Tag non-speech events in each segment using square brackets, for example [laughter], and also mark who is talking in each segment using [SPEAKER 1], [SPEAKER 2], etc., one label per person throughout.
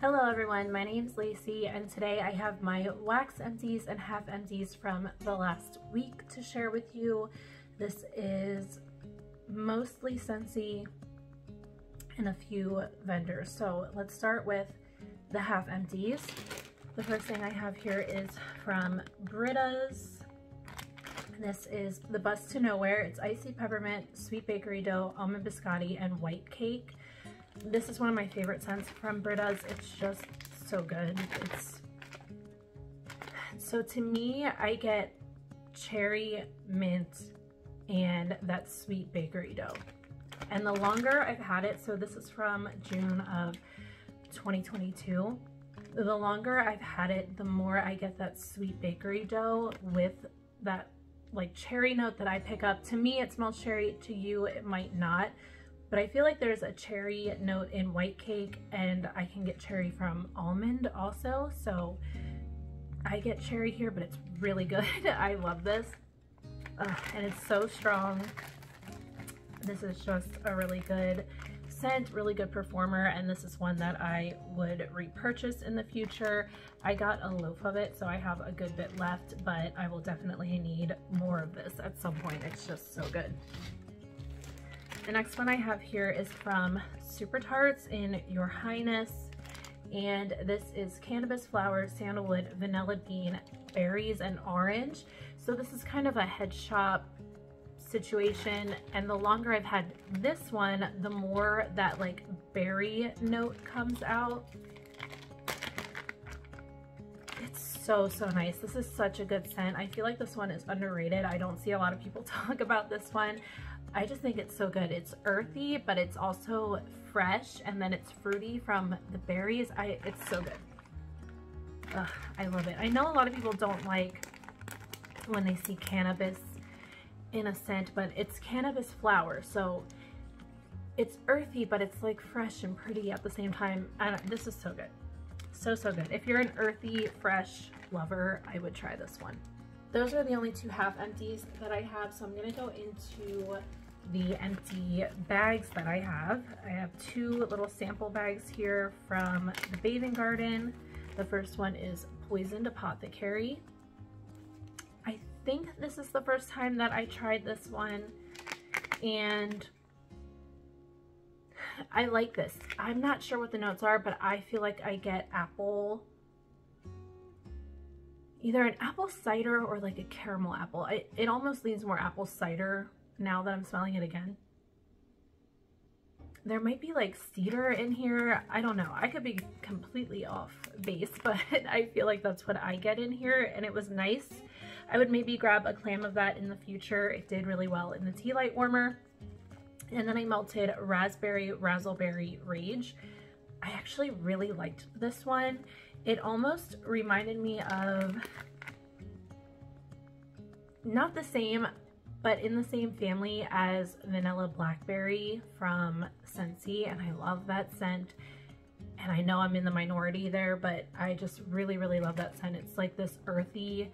[SPEAKER 1] Hello everyone, my name is Lacey and today I have my wax empties and half empties from the last week to share with you. This is mostly Scentsy and a few vendors. So let's start with the half empties. The first thing I have here is from Brita's. This is the Bus to Nowhere. It's icy peppermint, sweet bakery dough, almond biscotti, and white cake. This is one of my favorite scents from Brita's. It's just so good. It's So to me, I get cherry, mint, and that sweet bakery dough. And the longer I've had it, so this is from June of 2022, the longer I've had it, the more I get that sweet bakery dough with that like cherry note that I pick up. To me, it smells cherry. To you, it might not but I feel like there's a cherry note in white cake and I can get cherry from almond also. So I get cherry here, but it's really good. [laughs] I love this. Ugh, and it's so strong. This is just a really good scent, really good performer, and this is one that I would repurchase in the future. I got a loaf of it, so I have a good bit left, but I will definitely need more of this at some point. It's just so good. The next one I have here is from Super Tarts in Your Highness. And this is cannabis flower, sandalwood, vanilla bean, berries, and orange. So this is kind of a head shop situation. And the longer I've had this one, the more that like berry note comes out. It's so, so nice. This is such a good scent. I feel like this one is underrated. I don't see a lot of people [laughs] talk about this one. I just think it's so good. It's earthy, but it's also fresh, and then it's fruity from the berries. I It's so good. Ugh, I love it. I know a lot of people don't like when they see cannabis in a scent, but it's cannabis flower, so it's earthy, but it's like fresh and pretty at the same time. And this is so good. So, so good. If you're an earthy, fresh lover, I would try this one. Those are the only two half empties that I have, so I'm gonna go into the empty bags that I have. I have two little sample bags here from the Bathing Garden. The first one is Poisoned Apothecary. I think this is the first time that I tried this one and I like this. I'm not sure what the notes are, but I feel like I get apple either an apple cider or like a caramel apple. It, it almost leans more apple cider now that I'm smelling it again. There might be like cedar in here. I don't know. I could be completely off base, [laughs] but I feel like that's what I get in here and it was nice. I would maybe grab a clam of that in the future. It did really well in the tea light warmer. And then I melted Raspberry Razzleberry Rage. I actually really liked this one. It almost reminded me of, not the same, but in the same family as Vanilla Blackberry from Scentsy, and I love that scent. And I know I'm in the minority there, but I just really, really love that scent. It's like this earthy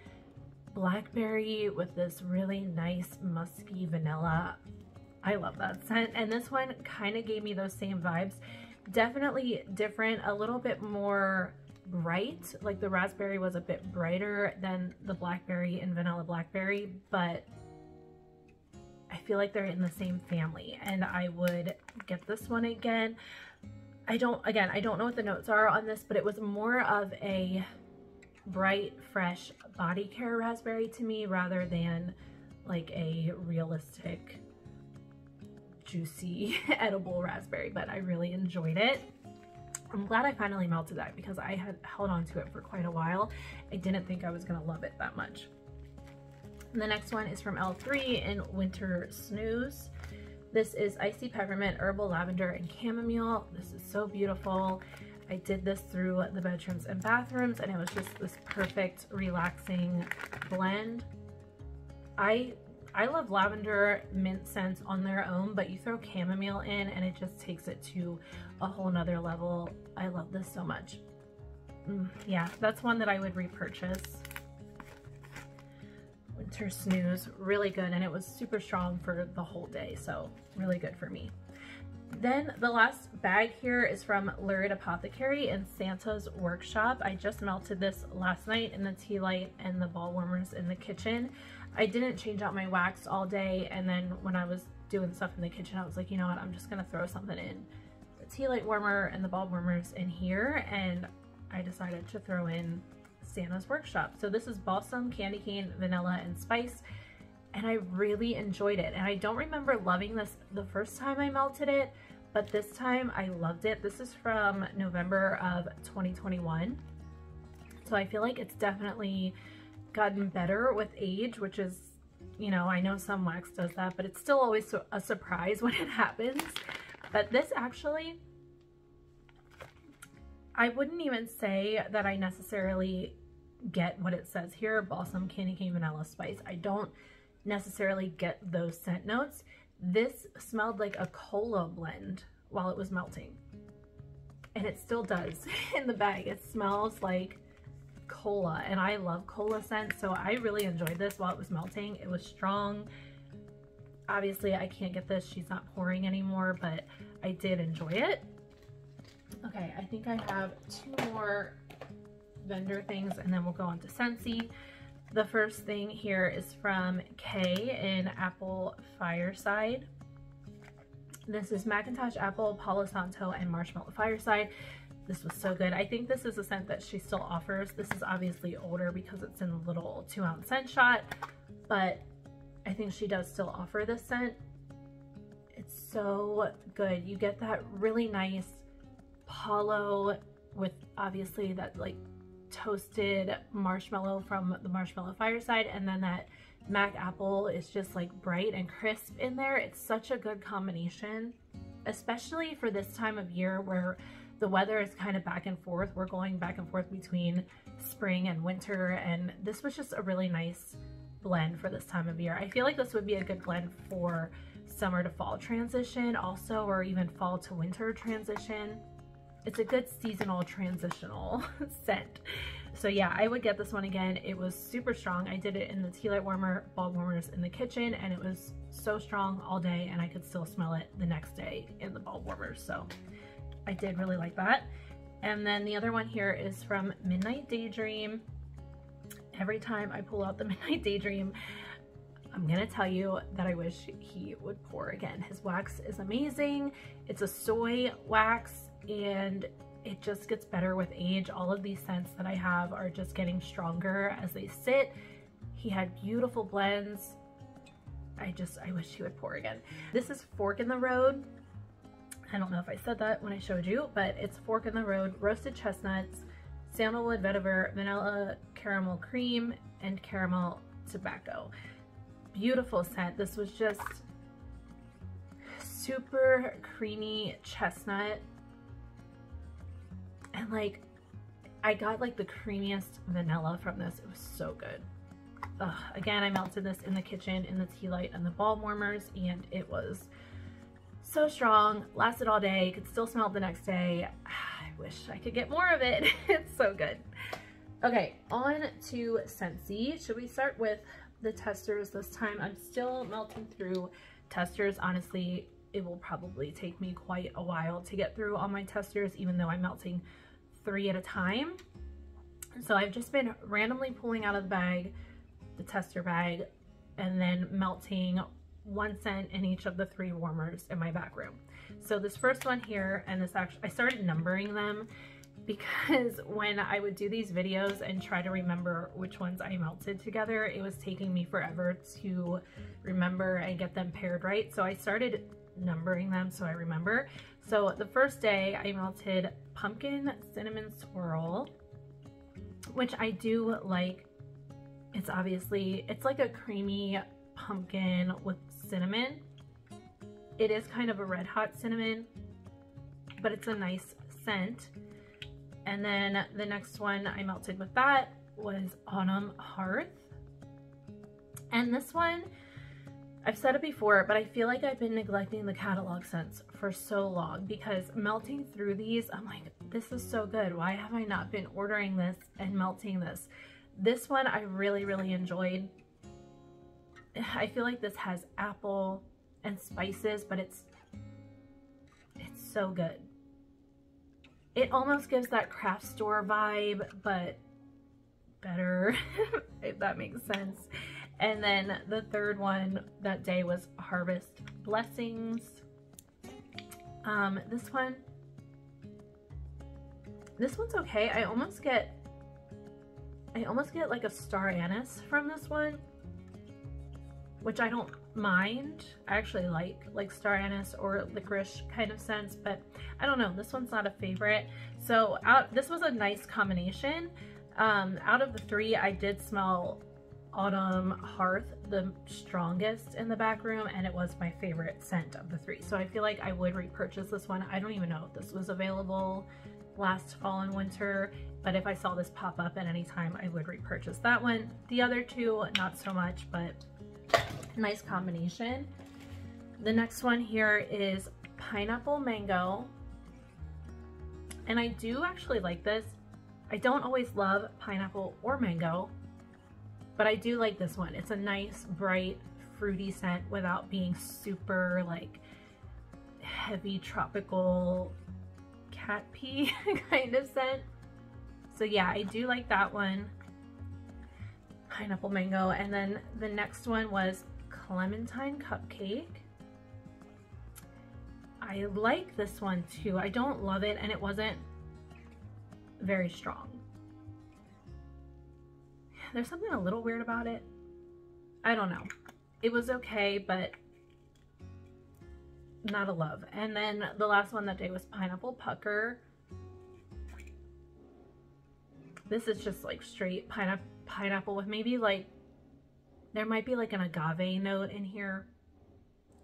[SPEAKER 1] blackberry with this really nice musky vanilla. I love that scent. And this one kind of gave me those same vibes. Definitely different, a little bit more bright. Like the raspberry was a bit brighter than the blackberry and vanilla blackberry, but I feel like they're in the same family and I would get this one again. I don't, again, I don't know what the notes are on this, but it was more of a bright, fresh body care raspberry to me rather than like a realistic, juicy, [laughs] edible raspberry, but I really enjoyed it. I'm glad I finally melted that because I had held on to it for quite a while. I didn't think I was gonna love it that much. And the next one is from L3 in Winter Snooze. This is Icy Peppermint, Herbal Lavender, and Chamomile. This is so beautiful. I did this through the bedrooms and bathrooms and it was just this perfect relaxing blend. I I love lavender mint scents on their own, but you throw chamomile in and it just takes it to a whole nother level. I love this so much. Mm, yeah, that's one that I would repurchase. Winter Snooze, really good, and it was super strong for the whole day, so really good for me. Then the last bag here is from Lurid Apothecary in Santa's Workshop. I just melted this last night in the tea light and the ball warmers in the kitchen. I didn't change out my wax all day and then when I was doing stuff in the kitchen I was like, you know what, I'm just gonna throw something in. The tea light warmer and the ball warmers in here and I decided to throw in Santa's Workshop. So this is Balsam, Candy Cane, Vanilla, and Spice and I really enjoyed it. And I don't remember loving this the first time I melted it, but this time I loved it. This is from November of 2021. So I feel like it's definitely gotten better with age, which is, you know, I know some wax does that, but it's still always a surprise [laughs] when it happens. But this actually, I wouldn't even say that I necessarily get what it says here, balsam, candy cane, vanilla, spice. I don't necessarily get those scent notes. This smelled like a cola blend while it was melting. And it still does [laughs] in the bag. It smells like cola and I love cola scent. So I really enjoyed this while it was melting. It was strong. Obviously I can't get this. She's not pouring anymore, but I did enjoy it. Okay, I think I have two more vendor things and then we'll go on to Scentsy. The first thing here is from Kay in Apple Fireside. This is Macintosh Apple, Palo Santo, and Marshmallow Fireside. This was so good. I think this is a scent that she still offers. This is obviously older because it's in a little two ounce scent shot, but I think she does still offer this scent. It's so good. You get that really nice Palo with obviously that like toasted marshmallow from the Marshmallow Fireside and then that Mac Apple is just like bright and crisp in there. It's such a good combination, especially for this time of year where the weather is kind of back and forth. We're going back and forth between spring and winter and this was just a really nice blend for this time of year. I feel like this would be a good blend for summer to fall transition also or even fall to winter transition it's a good seasonal transitional [laughs] scent. So yeah, I would get this one again. It was super strong. I did it in the tea light warmer, ball warmers in the kitchen, and it was so strong all day, and I could still smell it the next day in the ball warmers. So I did really like that. And then the other one here is from Midnight Daydream. Every time I pull out the [laughs] Midnight Daydream, I'm gonna tell you that I wish he would pour again. His wax is amazing. It's a soy wax and it just gets better with age. All of these scents that I have are just getting stronger as they sit. He had beautiful blends. I just, I wish he would pour again. This is Fork in the Road. I don't know if I said that when I showed you, but it's Fork in the Road, roasted chestnuts, sandalwood vetiver, vanilla caramel cream, and caramel tobacco. Beautiful scent. This was just super creamy chestnut and like, I got like the creamiest vanilla from this. It was so good. Ugh. Again, I melted this in the kitchen in the tea light and the ball warmers and it was so strong, lasted all day, could still smell it the next day. [sighs] I wish I could get more of it. [laughs] it's so good. Okay, on to Scentsy. Should we start with the testers this time? I'm still melting through testers. Honestly, it will probably take me quite a while to get through all my testers, even though I'm melting three at a time. So I've just been randomly pulling out of the bag, the tester bag, and then melting one scent in each of the three warmers in my back room. So this first one here, and this actually, I started numbering them because [laughs] when I would do these videos and try to remember which ones I melted together, it was taking me forever to remember and get them paired right. So I started numbering them so I remember. So the first day I melted pumpkin cinnamon swirl, which I do like. It's obviously, it's like a creamy pumpkin with cinnamon. It is kind of a red hot cinnamon, but it's a nice scent. And then the next one I melted with that was Autumn Hearth. And this one, I've said it before, but I feel like I've been neglecting the catalog scents for so long because melting through these, I'm like, this is so good. Why have I not been ordering this and melting this? This one I really, really enjoyed. [sighs] I feel like this has apple and spices, but it's it's so good. It almost gives that craft store vibe, but better, [laughs] if that makes sense. And then the third one that day was Harvest Blessings. Um, this one, this one's okay. I almost get, I almost get like a star anise from this one, which I don't mind. I actually like like star anise or licorice kind of scents, but I don't know. This one's not a favorite. So out, this was a nice combination. Um, out of the three, I did smell Autumn Hearth the strongest in the back room and it was my favorite scent of the three. So I feel like I would repurchase this one. I don't even know if this was available last fall and winter, but if I saw this pop up at any time, I would repurchase that one. The other two, not so much, but nice combination. The next one here is pineapple mango. And I do actually like this. I don't always love pineapple or mango, but I do like this one. It's a nice, bright, fruity scent without being super like heavy tropical cat pee [laughs] kind of scent. So yeah, I do like that one. Pineapple mango. And then the next one was clementine cupcake. I like this one too. I don't love it and it wasn't very strong. There's something a little weird about it. I don't know. It was okay, but not a love. And then the last one that day was Pineapple Pucker. This is just like straight pineapple pineapple with maybe like, there might be like an agave note in here.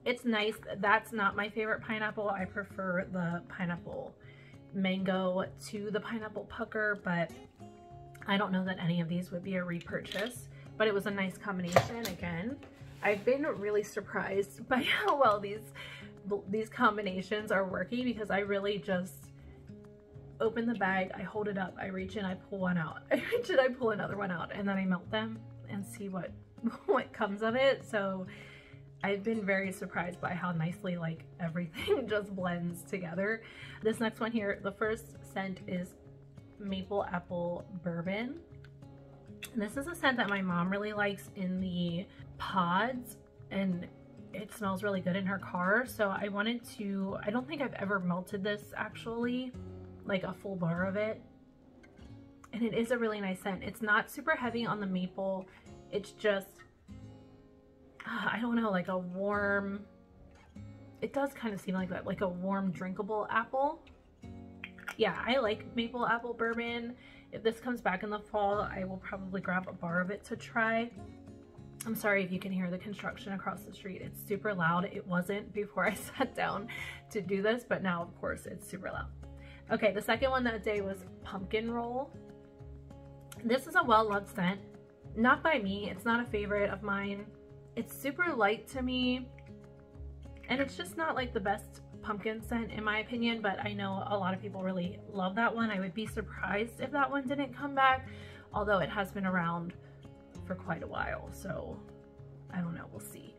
[SPEAKER 1] It's nice. That's not my favorite pineapple. I prefer the pineapple mango to the pineapple pucker, but I don't know that any of these would be a repurchase, but it was a nice combination again. I've been really surprised [laughs] by how well these these combinations are working because I really just open the bag, I hold it up, I reach in, I pull one out. [laughs] I reach in, I pull another one out, and then I melt them and see what [laughs] what comes of it. So I've been very surprised by how nicely like everything just blends together. This next one here, the first scent is maple apple bourbon. this is a scent that my mom really likes in the pods and it smells really good in her car. So I wanted to, I don't think I've ever melted this actually, like a full bar of it. And it is a really nice scent. It's not super heavy on the maple. It's just, ah, I don't know, like a warm, it does kind of seem like that, like a warm drinkable apple yeah, I like maple apple bourbon. If this comes back in the fall, I will probably grab a bar of it to try. I'm sorry if you can hear the construction across the street. It's super loud. It wasn't before [laughs] I sat down to do this, but now of course it's super loud. Okay, the second one that day was pumpkin roll. This is a well-loved scent. Not by me. It's not a favorite of mine. It's super light to me. And it's just not like the best pumpkin scent in my opinion, but I know a lot of people really love that one. I would be surprised if that one didn't come back, although it has been around for quite a while, so I don't know, we'll see.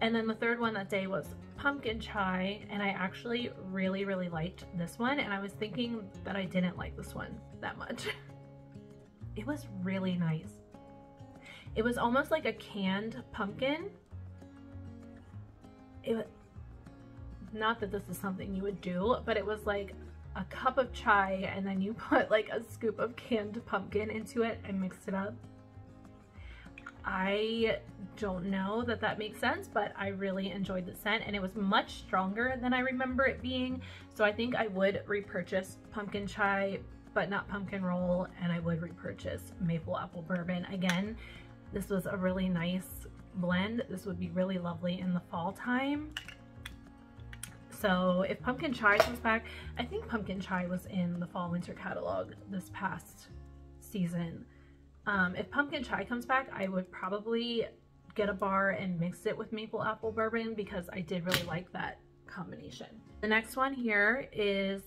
[SPEAKER 1] And then the third one that day was pumpkin chai, and I actually really, really liked this one, and I was thinking that I didn't like this one that much. [laughs] it was really nice. It was almost like a canned pumpkin. It, not that this is something you would do, but it was like a cup of chai and then you [laughs] put like a scoop of canned pumpkin into it and mixed it up. I don't know that that makes sense, but I really enjoyed the scent and it was much stronger than I remember it being. So I think I would repurchase pumpkin chai, but not pumpkin roll. And I would repurchase maple apple bourbon. Again, this was a really nice blend. This would be really lovely in the fall time. So if Pumpkin Chai comes back, I think Pumpkin Chai was in the fall winter catalog this past season. Um, if Pumpkin Chai comes back, I would probably get a bar and mix it with maple apple bourbon because I did really like that combination. The next one here is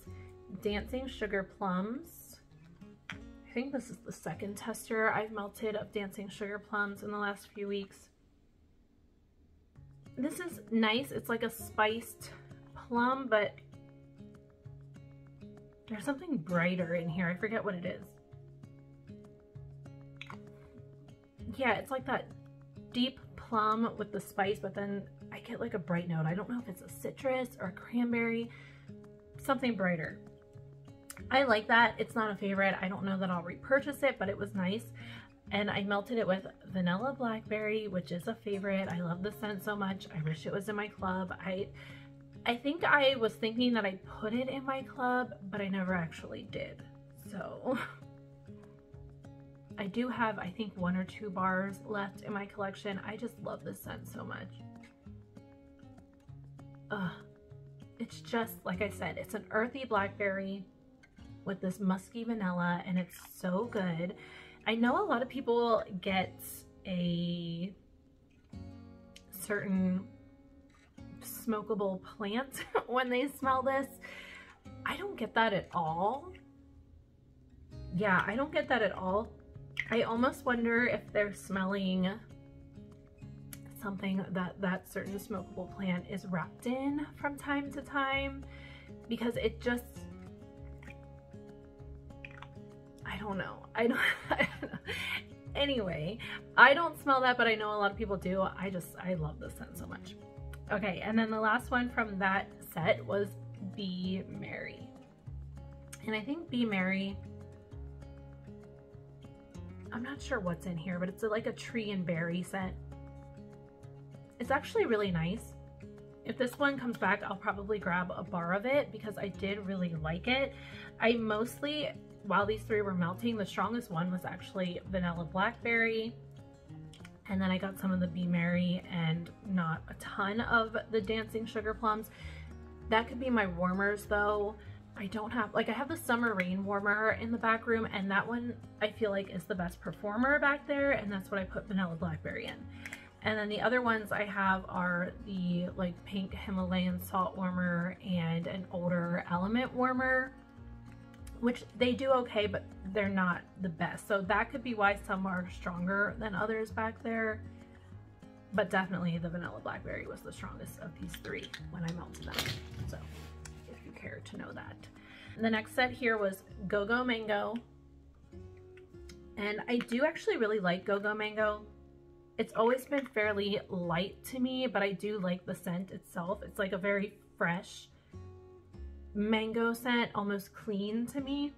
[SPEAKER 1] Dancing Sugar Plums. I think this is the second tester I've melted of Dancing Sugar Plums in the last few weeks. This is nice. It's like a spiced plum, but There's something brighter in here. I forget what it is. Yeah, it's like that deep plum with the spice, but then I get like a bright note. I don't know if it's a citrus or a cranberry, something brighter. I like that. It's not a favorite. I don't know that I'll repurchase it, but it was nice. And I melted it with vanilla blackberry, which is a favorite. I love the scent so much. I wish it was in my club. I I think I was thinking that I put it in my club, but I never actually did. So [laughs] I do have, I think, one or two bars left in my collection. I just love this scent so much. Ugh. It's just, like I said, it's an earthy blackberry with this musky vanilla and it's so good. I know a lot of people get a certain smokable plant [laughs] when they smell this. I don't get that at all. Yeah, I don't get that at all. I almost wonder if they're smelling something that that certain smokable plant is wrapped in from time to time because it just I don't know. I don't. [laughs] Anyway, I don't smell that, but I know a lot of people do. I just, I love this scent so much. Okay, and then the last one from that set was Be Merry. And I think Be Merry, I'm not sure what's in here, but it's like a tree and berry scent. It's actually really nice. If this one comes back, I'll probably grab a bar of it because I did really like it. I mostly, while these three were melting, the strongest one was actually vanilla blackberry. And then I got some of the Be Merry and not a ton of the Dancing Sugar Plums. That could be my warmers though. I don't have, like I have the Summer Rain warmer in the back room and that one I feel like is the best performer back there and that's what I put Vanilla Blackberry in. And then the other ones I have are the like pink Himalayan salt warmer and an older element warmer which they do okay, but they're not the best. So that could be why some are stronger than others back there. But definitely the vanilla blackberry was the strongest of these three when I melted them. So if you care to know that. the next set here was Go-Go Mango. And I do actually really like Go-Go Mango. It's always been fairly light to me, but I do like the scent itself. It's like a very fresh, mango scent, almost clean to me.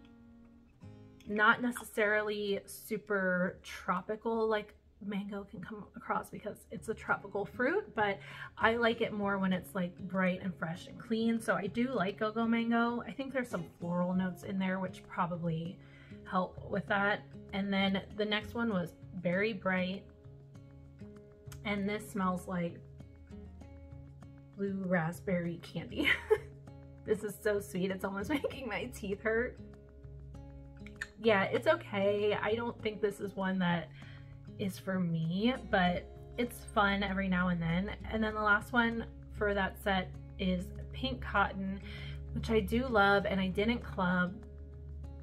[SPEAKER 1] Not necessarily super tropical like mango can come across because it's a tropical fruit, but I like it more when it's like bright and fresh and clean. So I do like Go-Go Mango. I think there's some floral notes in there, which probably help with that. And then the next one was very Bright. And this smells like blue raspberry candy. [laughs] This is so sweet. It's almost [laughs] making my teeth hurt. Yeah, it's okay. I don't think this is one that is for me, but it's fun every now and then. And then the last one for that set is Pink Cotton, which I do love and I didn't club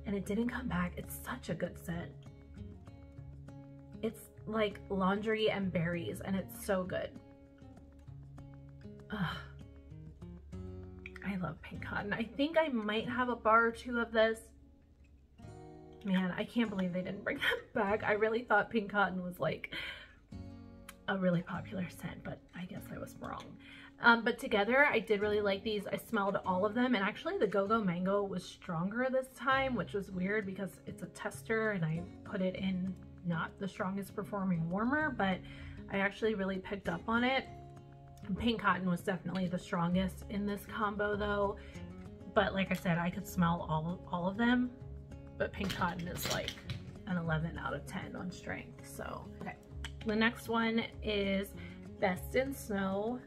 [SPEAKER 1] and it didn't come back. It's such a good set. It's like laundry and berries and it's so good. Ugh. I love pink cotton. I think I might have a bar or two of this. Man, I can't believe they didn't bring [laughs] that back. I really thought pink cotton was like a really popular scent, but I guess I was wrong. Um, but together, I did really like these. I smelled all of them, and actually the Go-Go Mango was stronger this time, which was weird because it's a tester, and I put it in not the strongest performing warmer, but I actually really picked up on it. Pink Cotton was definitely the strongest in this combo though. But like I said, I could smell all, all of them. But Pink Cotton is like an 11 out of 10 on strength. So, okay. The next one is Best in Snow.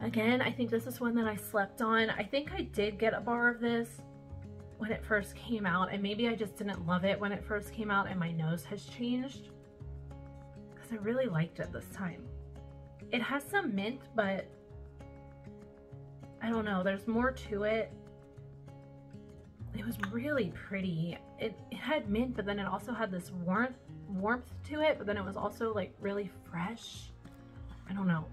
[SPEAKER 1] Again, I think this is one that I slept on. I think I did get a bar of this when it first came out and maybe I just didn't love it when it first came out and my nose has changed because I really liked it this time. It has some mint, but I don't know. There's more to it. It was really pretty. It, it had mint, but then it also had this warmth warmth to it, but then it was also like really fresh. I don't know.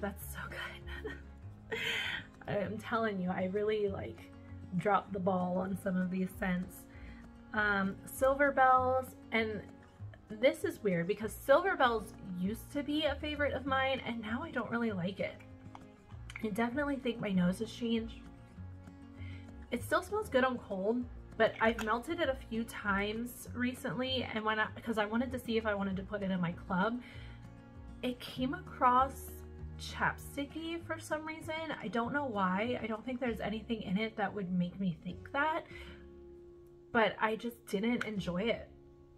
[SPEAKER 1] that's so good. [laughs] I'm telling you, I really like dropped the ball on some of these scents. Um, Silver Bells, and this is weird because Silver Bells used to be a favorite of mine and now I don't really like it. I definitely think my nose has changed. It still smells good on cold, but I've melted it a few times recently and when I, because I wanted to see if I wanted to put it in my club, it came across chapsticky for some reason. I don't know why. I don't think there's anything in it that would make me think that, but I just didn't enjoy it.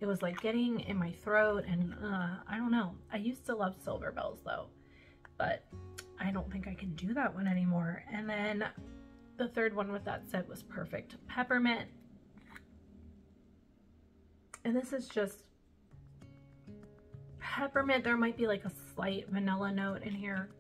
[SPEAKER 1] It was like getting in my throat and uh, I don't know. I used to love Silver Bells though, but I don't think I can do that one anymore. And then the third one with that set was perfect. Peppermint. And this is just peppermint. There might be like a slight vanilla note in here.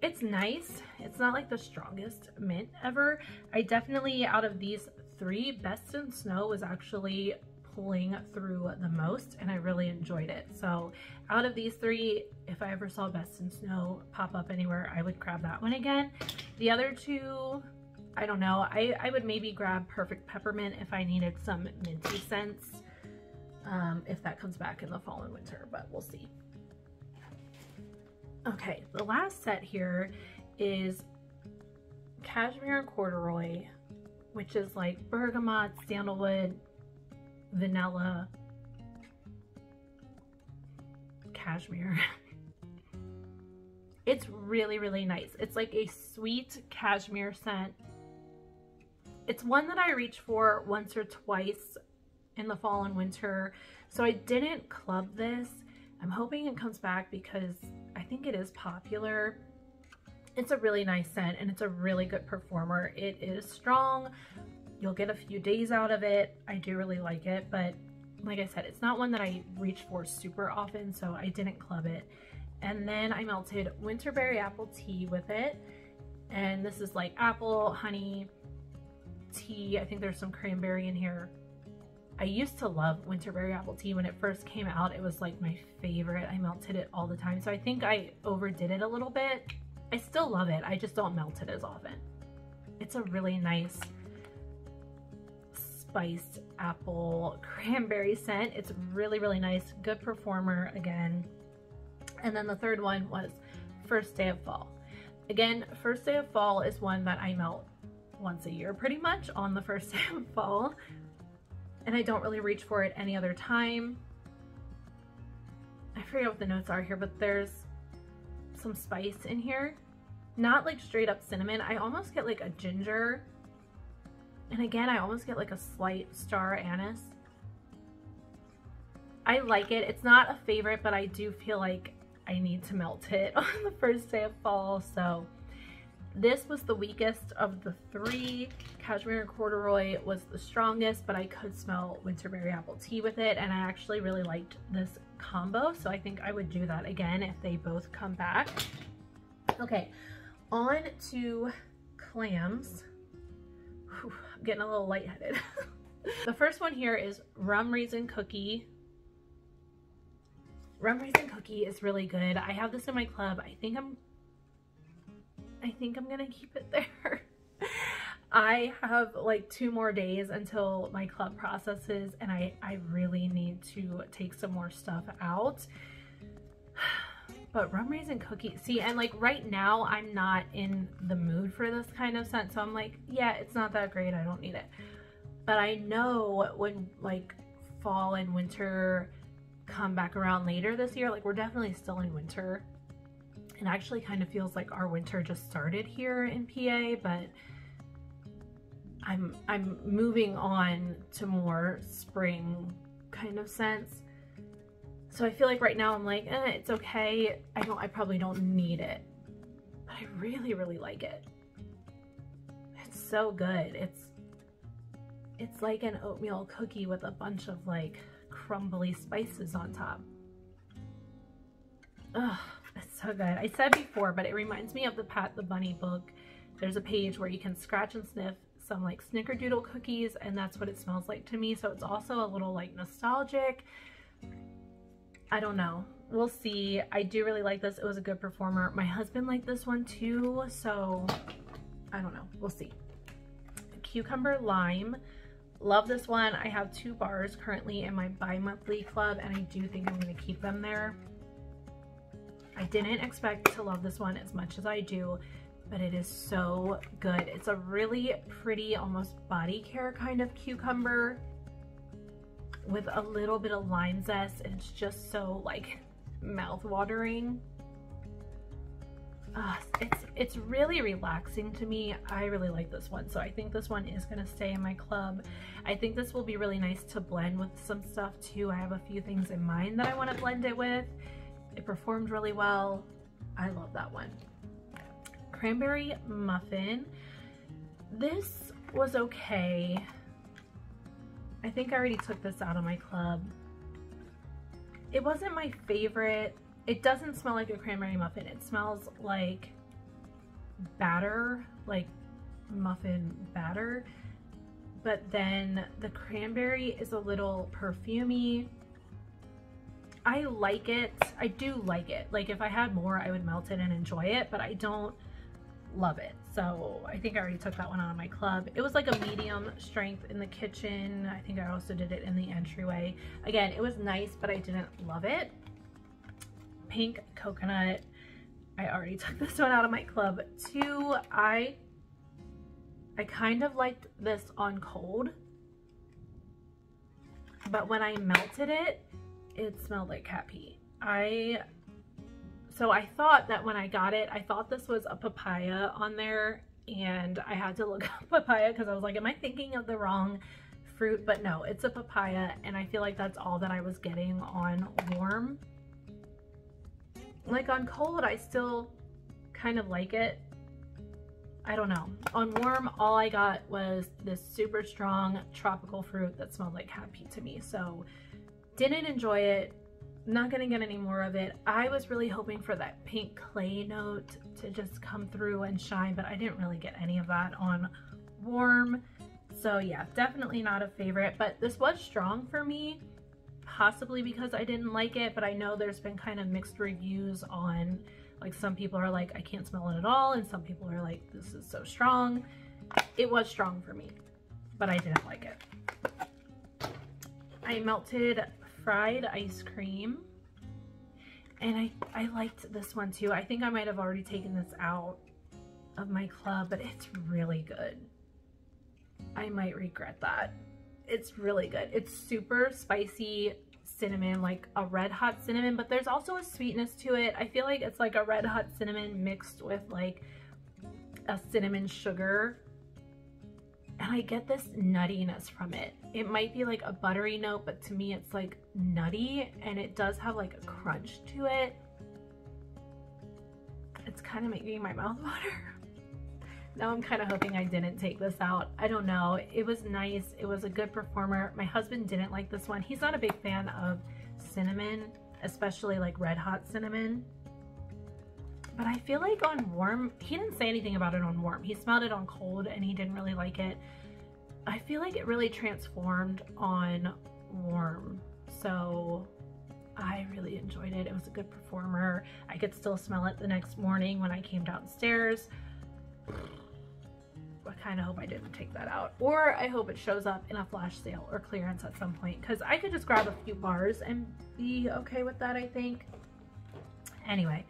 [SPEAKER 1] It's nice. It's not like the strongest mint ever. I definitely, out of these three, Best in Snow was actually pulling through the most and I really enjoyed it. So out of these three, if I ever saw Best in Snow pop up anywhere, I would grab that one again. The other two, I don't know. I, I would maybe grab Perfect Peppermint if I needed some minty scents. Um, if that comes back in the fall and winter, but we'll see. Okay, the last set here is Cashmere and Corduroy, which is like bergamot, sandalwood, vanilla cashmere. [laughs] it's really, really nice. It's like a sweet cashmere scent. It's one that I reach for once or twice in the fall and winter. So I didn't club this. I'm hoping it comes back because I think it is popular. It's a really nice scent and it's a really good performer. It is strong, You'll get a few days out of it. I do really like it, but like I said, it's not one that I reach for super often, so I didn't club it. And then I melted winterberry apple tea with it. And this is like apple, honey, tea. I think there's some cranberry in here. I used to love winterberry apple tea. When it first came out, it was like my favorite. I melted it all the time. So I think I overdid it a little bit. I still love it. I just don't melt it as often. It's a really nice spiced apple [laughs] cranberry scent. It's really, really nice. Good performer again. And then the third one was First Day of Fall. Again, First Day of Fall is one that I melt once a year pretty much on the first [laughs] day of fall. And I don't really reach for it any other time. I forget what the notes are here, but there's some spice in here. Not like straight up cinnamon. I almost get like a ginger and again, I almost get like a slight star anise. I like it. It's not a favorite, but I do feel like I need to melt [laughs] it on the first day of fall. So this was the weakest of the three. Cashmere and corduroy was the strongest, but I could smell winterberry apple tea with it. And I actually really liked this combo. So I think I would do that again if they both come back. Okay, on to clams. Whew, I'm getting a little lightheaded. [laughs] the first one here is rum raisin cookie. Rum raisin cookie is really good. I have this in my club. I think I'm I think I'm gonna keep it [laughs] there. I have like two more days until my club processes and I, I really need to take some more stuff out. But rum raisin cookie, see, and like right now I'm not in the mood for this kind of scent. So I'm like, yeah, it's not that great. I don't need it. But I know when like fall and winter come back around later this year, like we're definitely still in winter. It actually kind of feels like our winter just started here in PA, but I'm I'm moving on to more spring kind of scents. So I feel like right now I'm like, eh, it's okay. I don't, I probably don't need it, but I really, really like it. It's so good. It's, it's like an oatmeal cookie with a bunch of like crumbly spices on top. Ugh, it's so good. I said before, but it reminds me of the Pat the Bunny book. There's a page where you can scratch and sniff some like snickerdoodle cookies and that's what it smells like to me. So it's also a little like nostalgic I don't know. we'll see. I do really like this. It was a good performer. My husband liked this one too, so I don't know. We'll see. Cucumber Lime. Love this one. I have two bars currently in my bi-monthly club and I do think I'm going to keep them there. I didn't expect to love this one as much as I do, but it is so good. It's a really pretty, almost body care kind of cucumber with a little bit of lime zest. And it's just so like mouth watering. Uh, it's it's really relaxing to me. I really like this one. So I think this one is going to stay in my club. I think this will be really nice to blend with some stuff too. I have a few things in mind that I want to blend it with. It performed really well. I love that one. Cranberry muffin. This was okay. I think I already took this out of my club. It wasn't my favorite. It doesn't smell like a cranberry muffin. It smells like batter, like muffin batter. But then the cranberry is a little perfumey. I like it. I do like it. Like if I had more, I would melt it and enjoy it, but I don't love it. So I think I already took that one out of my club. It was like a medium strength in the kitchen. I think I also did it in the entryway. Again, it was nice, but I didn't love it. Pink coconut. I already [laughs] took this one out of my club. too. I, I kind of liked this on cold. But when I melted it, it smelled like cat pee. I so I thought that when I got it, I thought this was a papaya on there and I had to look [laughs] up papaya because I was like, am I thinking of the wrong fruit? But no, it's a papaya and I feel like that's all that I was getting on warm. Like on cold, I still kind of like it. I don't know. On warm, all I got was this super strong tropical fruit that smelled like cat pee to me. So didn't enjoy it not gonna get any more of it. I was really hoping for that pink clay note to just come through and shine, but I didn't really get any of that on warm. So yeah, definitely not a favorite, but this was strong for me, possibly because I didn't like it, but I know there's been kind of mixed reviews on, like some people are like, I can't smell it at all, and some people are like, this is so strong. It was strong for me, but I didn't like it. I melted fried ice cream. And I, I liked this one too. I think I might have already taken this out of my club, but it's really good. I might regret that. It's really good. It's super spicy cinnamon, like a red hot cinnamon, but there's also a sweetness to it. I feel like it's like a red hot cinnamon mixed with like a cinnamon sugar and I get this nuttiness from it. It might be like a buttery note, but to me it's like nutty and it does have like a crunch to it. It's kind of making my mouth [laughs] water. now I'm kind of hoping I didn't take this out. I don't know. It was nice. It was a good performer. My husband didn't like this one. He's not a big fan of cinnamon, especially like red hot cinnamon. But I feel like on warm, he didn't say anything about it on warm. He smelled it on cold and he didn't really like it. I feel like it really transformed on warm. So I really enjoyed it. It was a good performer. I could still smell it the next morning when I came downstairs. I kind of hope I didn't take that out. Or I hope it shows up in a flash sale or clearance at some point because I could just grab a few bars and be okay with that, I think. Anyway,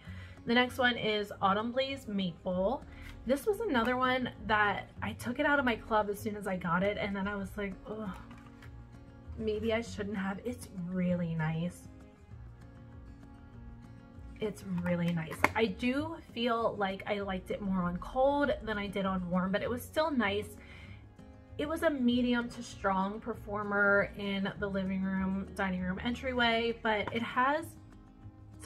[SPEAKER 1] the next one is Autumn Blaze Maple. This was another one that I took it out of my club as soon as I got it and then I was like, oh, maybe I shouldn't have. It's really nice. It's really nice. I do feel like I liked it more on cold than I did on warm, but it was still nice. It was a medium to strong performer in the living room, dining room entryway, but it has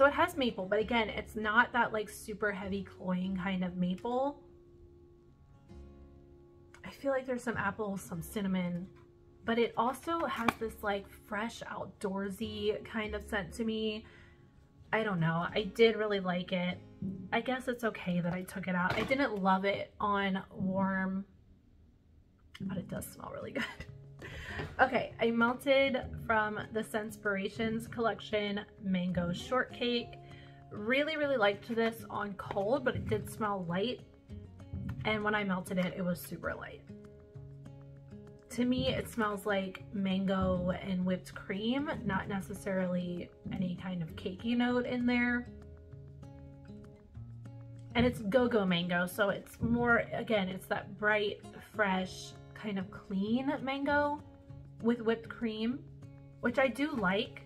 [SPEAKER 1] so it has maple, but again, it's not that like super heavy cloying kind of maple. I feel like there's some apple, some cinnamon, but it also has this like fresh outdoorsy kind of scent to me. I don't know. I did really like it. I guess it's okay that I took it out. I didn't love it on warm, but it does smell really [laughs] good. Okay, I melted from the Senspirations collection Mango Shortcake. Really, really liked this on cold, but it did smell light. And when I melted it, it was super light. To me, it smells like mango and whipped cream, not necessarily any kind of cakey note in there. And it's go-go mango, so it's more, again, it's that bright, fresh, kind of clean mango with whipped cream, which I do like.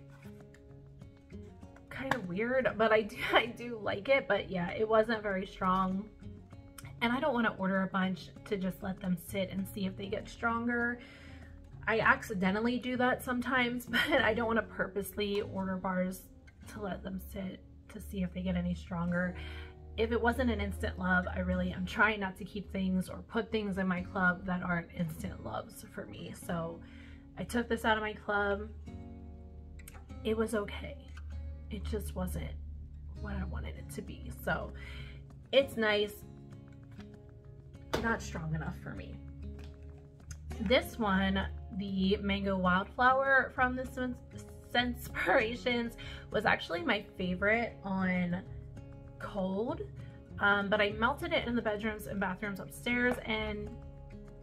[SPEAKER 1] Kind of weird, but I do, [laughs] I do like it. But yeah, it wasn't very strong. And I don't want to order a bunch to just let them sit and see if they get stronger. I accidentally do that sometimes, [laughs] but I don't want to purposely order bars to let them sit to see if they get any stronger. If it wasn't an instant love, I really am trying not to keep things or put things in my club that aren't instant loves for me. So I took this out of my club. It was okay. It just wasn't what I wanted it to be. So it's nice, not strong enough for me. This one, the Mango Wildflower from the Senspirations was actually my favorite on cold. Um, but I melted it in the bedrooms and bathrooms upstairs and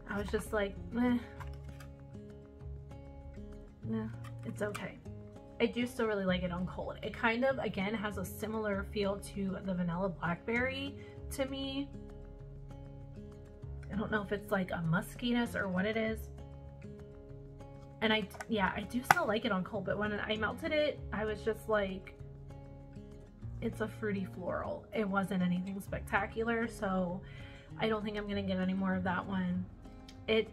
[SPEAKER 1] I was just like, no, it's okay. I do still really like it on cold. It kind of, again, has a similar feel to the vanilla blackberry to me. I don't know if it's like a muskiness or what it is. And I, yeah, I do still like it on cold, but when I melted it, I was just like, it's a fruity floral. It wasn't anything spectacular, so I don't think I'm gonna get any more of that one. It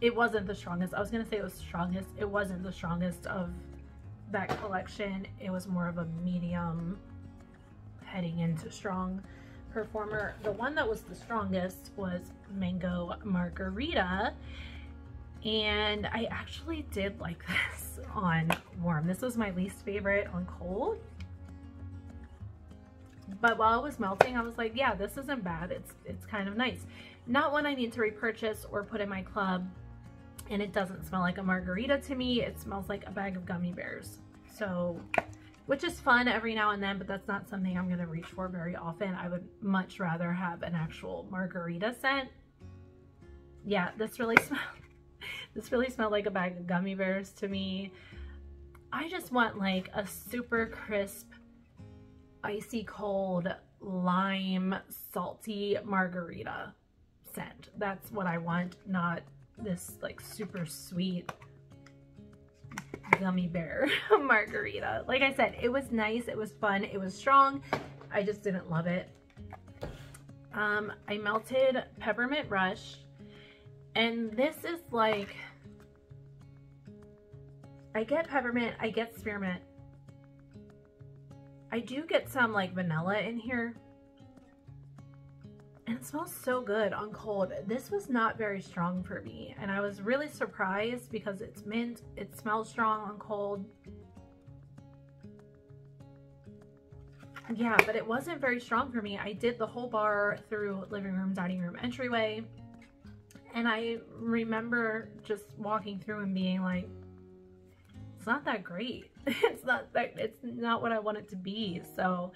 [SPEAKER 1] it wasn't the strongest. I was going to say it was strongest. It wasn't the strongest of that collection. It was more of a medium heading into strong performer. The one that was the strongest was Mango Margarita. And I actually did like [laughs] this on warm. This was my least favorite on cold. But while it was melting, I was like, yeah, this isn't bad. It's, it's kind of nice. Not one I need to repurchase or put in my club and it doesn't smell like a margarita to me. It smells like a bag of gummy bears. So, which is fun every now and then, but that's not something I'm gonna reach for very often. I would much rather have an actual margarita scent. Yeah, this really [laughs] smells, this really smelled like a bag of gummy bears to me. I just want like a super crisp, icy cold, lime, salty margarita scent. That's what I want, not this like super sweet gummy bear [laughs] margarita. Like I said, it was nice, it was fun, it was strong. I just didn't love it. Um, I melted Peppermint Rush. And this is like, I get peppermint, I get spearmint. I do get some like vanilla in here, and it smells so good on cold. This was not very strong for me and I was really surprised because it's mint, it smells strong on cold. Yeah, but it wasn't very strong for me. I did the whole bar through living room, dining room, entryway. And I remember just walking through and being like, it's not that great. [laughs] it's not that, it's not what I want it to be. So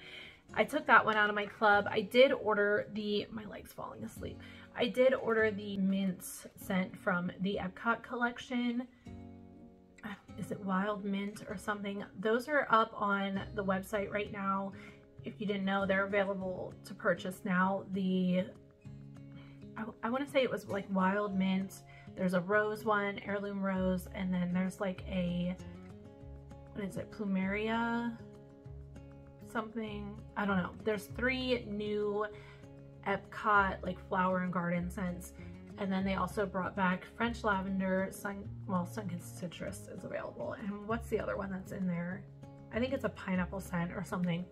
[SPEAKER 1] I took that one out of my club. I did order the, my leg's falling asleep. I did order the mints scent from the Epcot collection. Uh, is it Wild Mint or something? Those are up on the website right now. If you didn't know, they're available to purchase now. The, I, I want to say it was like Wild Mint. There's a rose one, heirloom rose, and then there's like a, what is it, plumeria? Something. I don't know. There's three new Epcot like flower and garden scents. And then they also brought back French lavender, sun, well, sunkissed citrus is available. And what's the other one that's in there? I think it's a pineapple scent or something.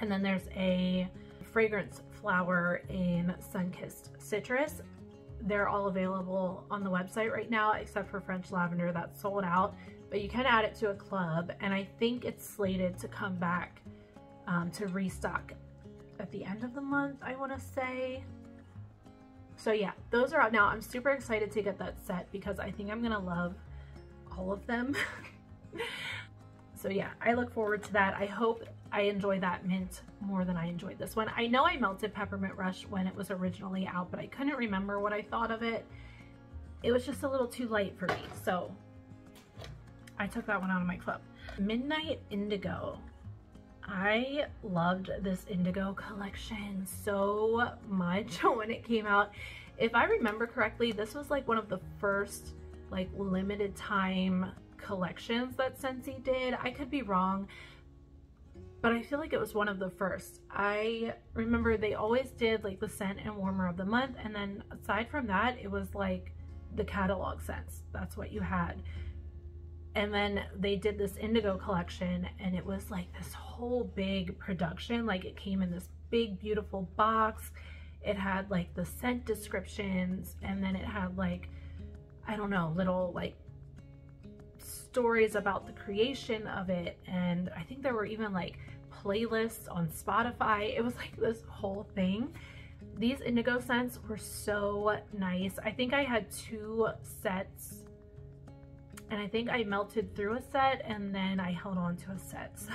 [SPEAKER 1] And then there's a fragrance flower in sunkissed citrus. They're all available on the website right now, except for French lavender that's sold out. But you can add it to a club, and I think it's slated to come back um, to restock at the end of the month, I want to say. So yeah, those are out now. I'm super excited to get that set because I think I'm gonna love all of them. [laughs] so yeah, I look forward to that. I hope I enjoy that mint more than I enjoyed this one. I know I melted Peppermint Rush when it was originally out, but I couldn't remember what I thought of it. It was just a little too light for me, so I took that one out of my club. Midnight Indigo. I loved this Indigo collection so much [laughs] when it came out. If I remember correctly, this was like one of the first like limited time collections that Scentsy did. I could be wrong, but I feel like it was one of the first. I remember they always did like the scent and warmer of the month. And then aside from that, it was like the catalog scents. That's what you had. And then they did this indigo collection and it was like this whole big production. Like it came in this big, beautiful box. It had like the scent descriptions and then it had like, I don't know, little like stories about the creation of it. And I think there were even like playlists on Spotify. It was like this whole thing. These indigo scents were so nice. I think I had two sets and I think I melted through a set and then I held on to a set. [laughs] So,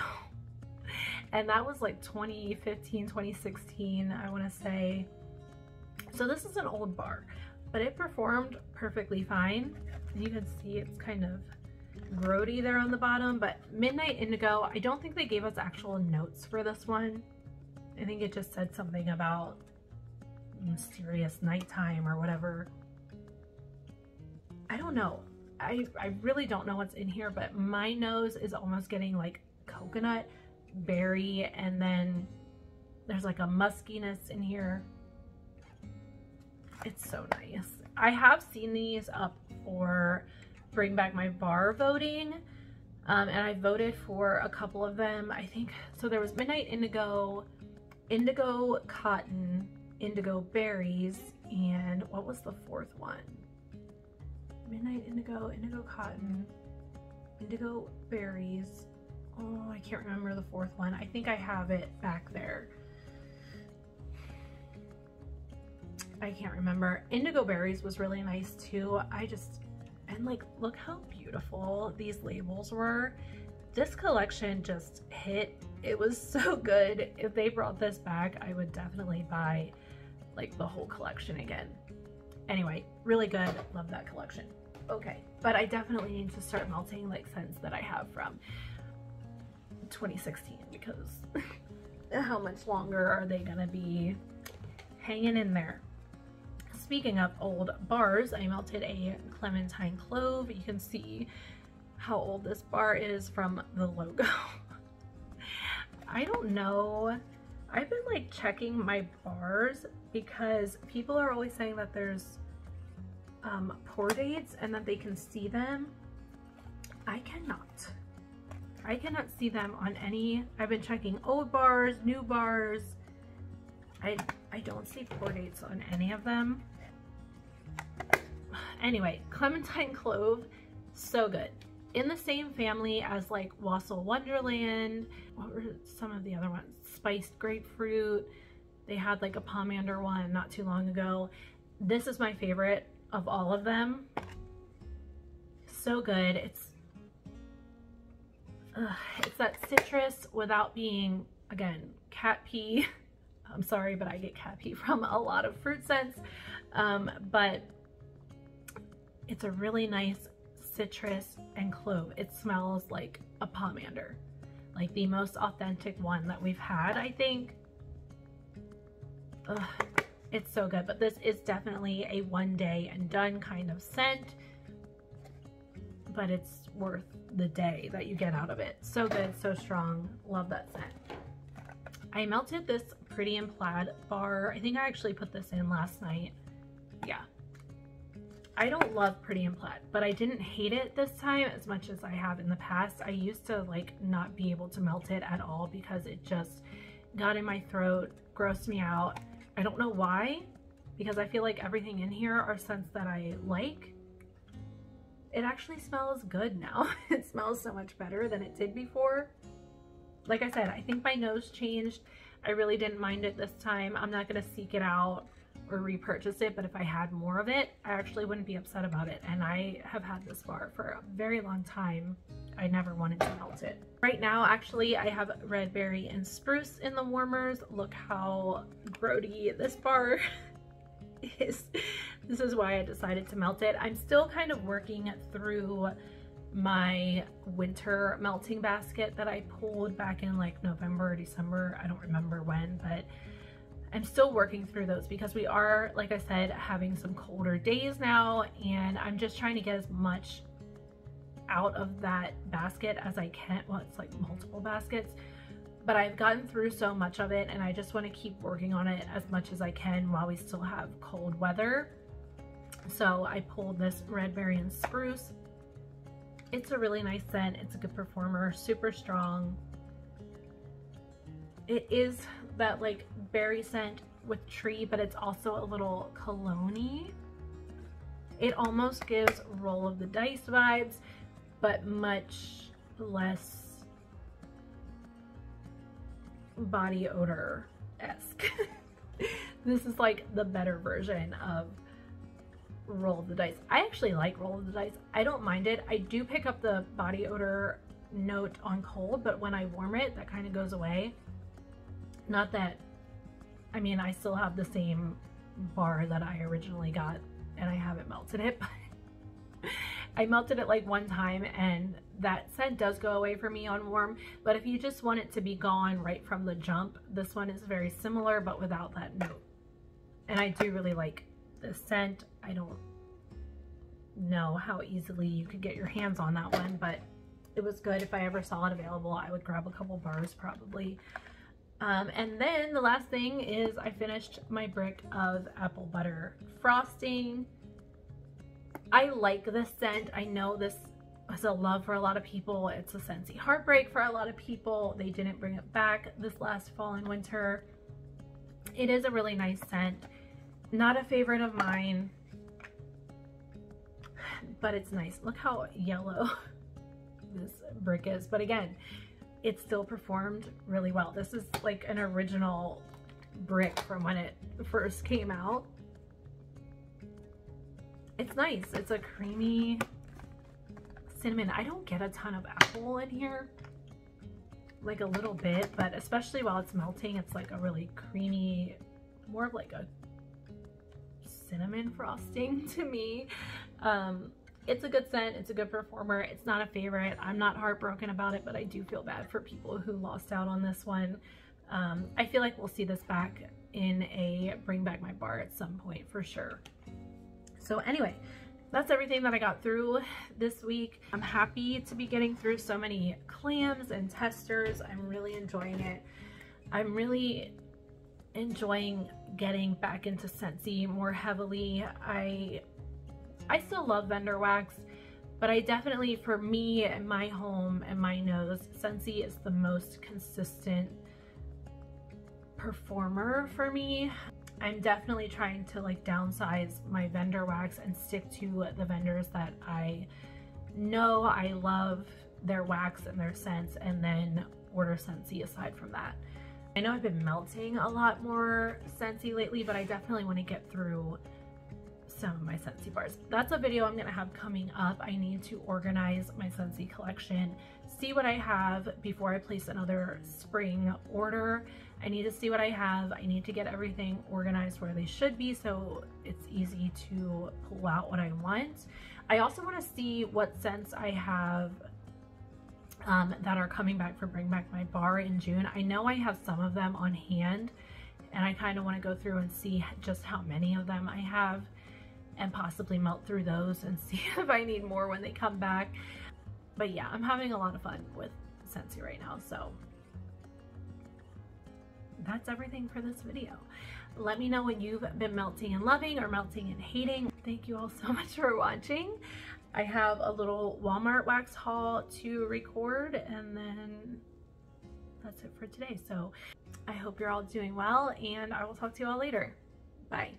[SPEAKER 1] [laughs] and that was like 2015, 2016, I want to say. So this is an old bar, but it performed perfectly fine. You can see it's kind of grody there on the bottom, but Midnight Indigo, I don't think they gave us actual notes for this one. I think it just said something about mysterious nighttime or whatever. I don't know. I, I really don't know what's in here, but my nose is almost getting like coconut, berry, and then there's like a muskiness in here. It's so nice. I have seen these up for Bring Back My Bar voting, um, and I voted for a couple of them. I think, so there was Midnight Indigo, Indigo Cotton, Indigo Berries, and what was the fourth one? Midnight Indigo, Indigo Cotton, Indigo Berries. Oh, I can't remember the fourth one. I think I have it back there. I can't remember. Indigo Berries was really nice too. I just, and like, look how beautiful these labels were. This collection just hit. It was [laughs] so good. If they brought this back, I would definitely buy like the whole collection again. Anyway, really good. Love that collection okay. But I definitely need to start melting like scents that I have from 2016 because [laughs] how much longer are they gonna be hanging in there? Speaking of old bars, I melted a Clementine Clove. You can see how old this bar is from the logo. [laughs] I don't know. I've been like checking my bars because people are always saying that there's um, pour dates and that they can see them. I cannot. I cannot see them on any, I've been checking old bars, new bars. I, I don't see pour dates on any of them. Anyway, Clementine Clove, so good. In the same family as like Wassail Wonderland, what were some of the other ones? Spiced Grapefruit. They had like a pomander one not too long ago. This is my favorite of all of them. So good. It's uh, it's that citrus without being, again, cat pee. [laughs] I'm sorry, but I get cat pee from a lot of fruit scents. Um, but it's a really nice citrus and clove. It smells like a pomander. Like the most authentic one that we've had, I think. Ugh, it's so good, but this is definitely a one day and done kind of scent, but it's worth the day that you get out of it. So good, so strong. Love that scent. I melted this Pretty in Plaid bar. I think I actually put this in last night. Yeah. I don't love Pretty in Plaid, but I didn't hate it this time as much as I have in the past. I used to like not be able to melt it at all because it just got in my throat, grossed me out. I don't know why, because I feel like everything in here are scents that I like. It actually smells good now. [laughs] it smells so much better than it did before. Like I said, I think my nose changed. I really didn't mind it this time. I'm not gonna seek it out or repurchase it, but if I had more of it, I actually wouldn't be upset about it. And I have had this bar for a very long time. I never wanted to melt it. Right now, actually, I have red berry and spruce in the warmers. Look how grody this bar [laughs] [laughs] is. This is why I decided to melt it. I'm still kind of working through my winter melting basket that I pulled back in like November or December. I don't remember when, but I'm still working through those because we are, like I said, having some colder days now and I'm just trying to get as much out of that basket as I can. Well, it's like multiple baskets, but I've gotten through so much of it and I just want to keep working on it as much as I can while we still have cold weather. So I pulled this red berry and spruce. It's a really nice scent. It's a good performer, super strong. It is that like berry scent with tree, but it's also a little cologne It almost gives roll of the dice vibes, but much less body odor-esque. [laughs] this is like the better version of roll of the dice. I actually like roll of the dice. I don't mind it. I do pick up the body odor note on cold, but when I warm it, that kind of goes away. Not that, I mean, I still have the same bar that I originally got and I haven't melted it, [laughs] but I melted it like one time and that scent does go away for me on warm, but if you just want it to be gone right from the jump, this one is very similar, but without that note. And I do really like the scent. I don't know how easily you could get your hands on that one, but it was good. If I ever saw it available, I would grab a couple bars probably. Um, and then the last thing is I finished my brick of apple butter frosting. I like this scent. I know this is a love for a lot of people. It's a Scentsy heartbreak for a lot of people. They didn't bring it back this last fall and winter. It is a really nice scent. Not a favorite of mine, but it's nice. Look how yellow [laughs] this brick is. But again, it still performed really well. This is like an original brick from when it first came out. It's nice. It's a creamy cinnamon. I don't get a ton of apple in here, like a little bit, but especially while it's melting, it's like a really creamy, more of like a cinnamon frosting [laughs] to me. Um, it's a good scent. It's a good performer. It's not a favorite. I'm not heartbroken about it, but I do feel bad for people who lost out on this one. Um, I feel like we'll see this back in a Bring Back My Bar at some point for sure. So anyway, that's everything that I got through this week. I'm happy to be getting through so many clams and testers. I'm really enjoying it. I'm really enjoying getting back into Scentsy more heavily. I I still love vendor wax, but I definitely, for me and my home and my nose, Scentsy is the most consistent performer for me. I'm definitely trying to like downsize my vendor wax and stick to the vendors that I know I love their wax and their scents and then order Scentsy aside from that. I know I've been melting a lot more Scentsy lately, but I definitely want to get through some of my Scentsy bars. That's a video I'm going to have coming up. I need to organize my Scentsy collection, see what I have before I place another spring order. I need to see what I have. I need to get everything organized where they should be so it's easy to pull out what I want. I also want to see what scents I have um, that are coming back for Bring Back My Bar in June. I know I have some of them on hand and I kind of want to go through and see just how many of them I have and possibly melt through those and [laughs] see if I need more when they come back. But yeah, I'm having a lot of fun with Scentsy right now, so that's everything for this video. Let me know what you've been melting and loving or melting and hating. Thank you all so [laughs] much for watching. I have a little Walmart wax haul to record and then that's it for today. So I hope you're all doing well and I will talk to you all later. Bye.